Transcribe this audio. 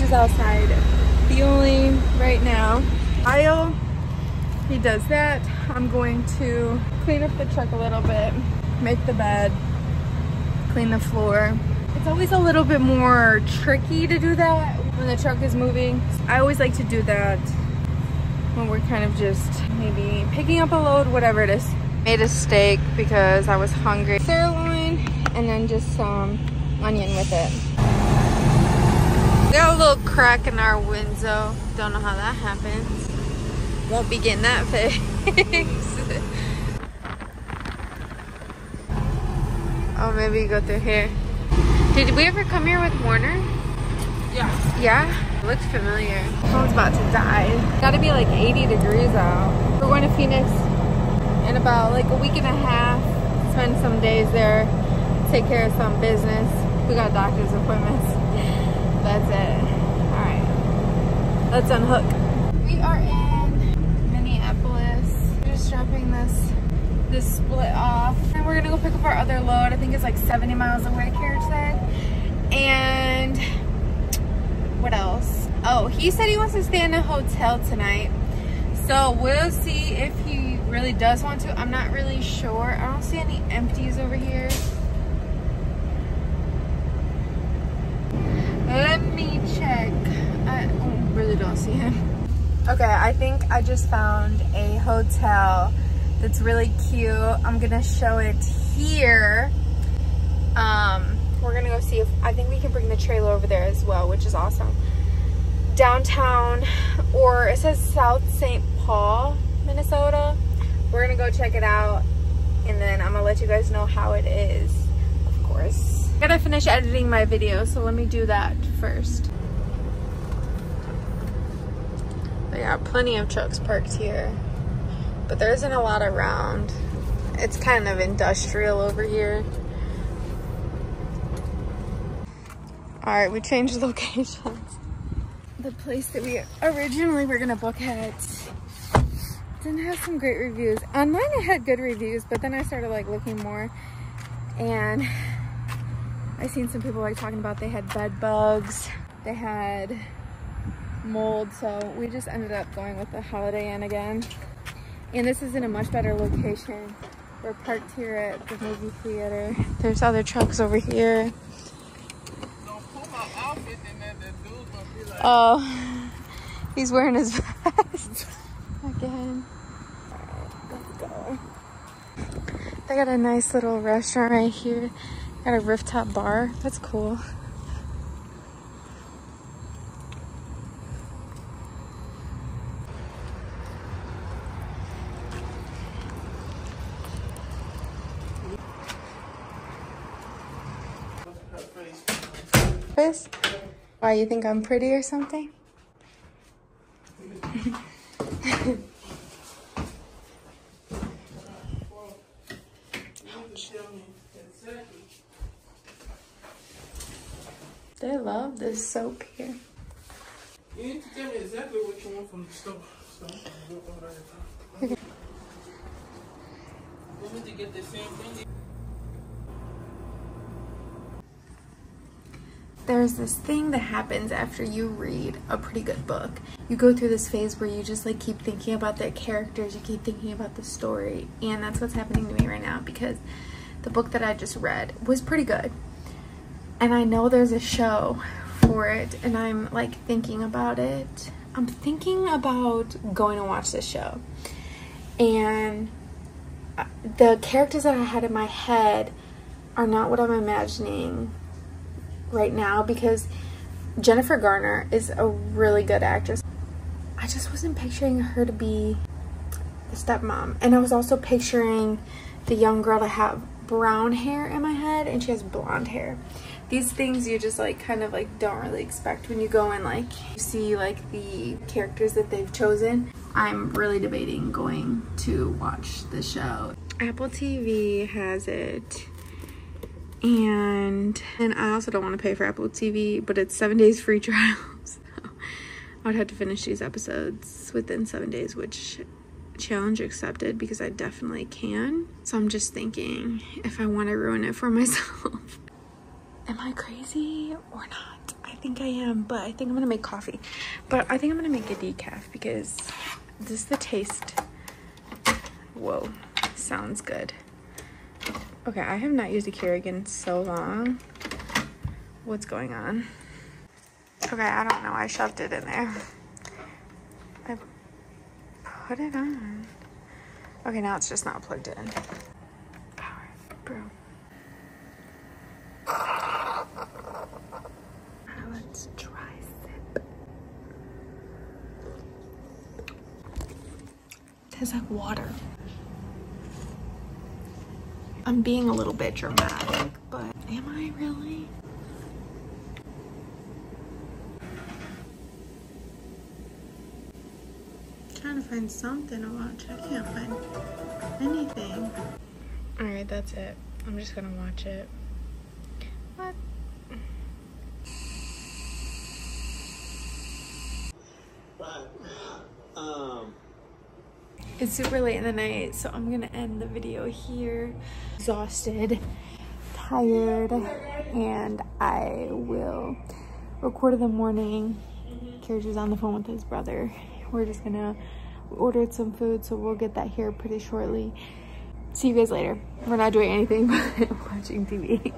is outside fueling right now. While he does that, I'm going to clean up the truck a little bit, make the bed, clean the floor. It's always a little bit more tricky to do that when the truck is moving. I always like to do that when we're kind of just maybe picking up a load, whatever it is. Made a steak because I was hungry. Sirloin and then just some onion with it. Got a little crack in our window. Don't know how that happens. Won't be getting that fixed. oh, maybe you go through here. Did we ever come here with Warner? Yeah. Yeah? It looks familiar. Phone's about to die. It's gotta be like 80 degrees out. We're going to Phoenix in about like a week and a half. Spend some days there. Take care of some business. We got doctor's appointments. That's it. Alright. Let's unhook. We are in Minneapolis. We're just dropping this this split off. And we're gonna go pick up our other load. I think it's like 70 miles away, Carriage said. And what else? Oh, he said he wants to stay in a hotel tonight. So we'll see if he really does want to. I'm not really sure. I don't see any empties over here. Let me check. I really don't see him. Okay, I think I just found a hotel that's really cute. I'm gonna show it here. Um, we're gonna go see if, I think we can bring the trailer over there as well, which is awesome. Downtown, or it says South St. Paul, Minnesota. We're gonna go check it out and then I'm gonna let you guys know how it is, of course. I gotta finish editing my video, so let me do that first. They got plenty of trucks parked here, but there isn't a lot around. It's kind of industrial over here. All right, we changed locations. The place that we originally were gonna book at didn't have some great reviews. Online it had good reviews, but then I started like looking more and I seen some people like talking about they had bed bugs, they had mold, so we just ended up going with the Holiday Inn again. And this is in a much better location. We're parked here at the movie theater. There's other trucks over here. Oh, he's wearing his vest again. let's go. They got a nice little restaurant right here. Got a rooftop bar. That's cool. Chris? Why, you think I'm pretty or something? They love this soap here. You need to tell me exactly what you want from the store. So I'm gonna go right now. You need to get the same thing. there's this thing that happens after you read a pretty good book. You go through this phase where you just like keep thinking about the characters, you keep thinking about the story, and that's what's happening to me right now because the book that I just read was pretty good. And I know there's a show for it and I'm like thinking about it. I'm thinking about going to watch this show. And uh, the characters that I had in my head are not what I'm imagining right now because Jennifer Garner is a really good actress. I just wasn't picturing her to be the stepmom. And I was also picturing the young girl to have brown hair in my head and she has blonde hair. These things you just like kind of like don't really expect when you go and like see like the characters that they've chosen. I'm really debating going to watch the show. Apple TV has it and and I also don't want to pay for Apple TV, but it's seven days free trial. So I would have to finish these episodes within seven days, which challenge accepted because I definitely can. So I'm just thinking if I want to ruin it for myself. Am I crazy or not? I think I am, but I think I'm gonna make coffee. But I think I'm gonna make a decaf because just the taste. Whoa, sounds good. Okay, I have not used a Keurig in so long. What's going on? Okay, I don't know. I shoved it in there. I put it on. Okay, now it's just not plugged in. Power brew. Now let's try sip. Tastes like water. I'm being a little bit dramatic, but am I really? Trying to find something to watch. I can't find anything. Alright, that's it. I'm just gonna watch it. What? Um, It's super late in the night, so I'm gonna end the video here. Exhausted, tired, and I will record in the morning. Carriage is on the phone with his brother. We're just gonna ordered some food, so we'll get that here pretty shortly. See you guys later. We're not doing anything but watching TV.